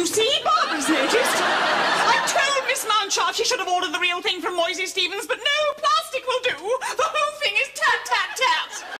You see, Barbara's noticed. I told Miss Mountcharf she should have ordered the real thing from Moisey Stevens,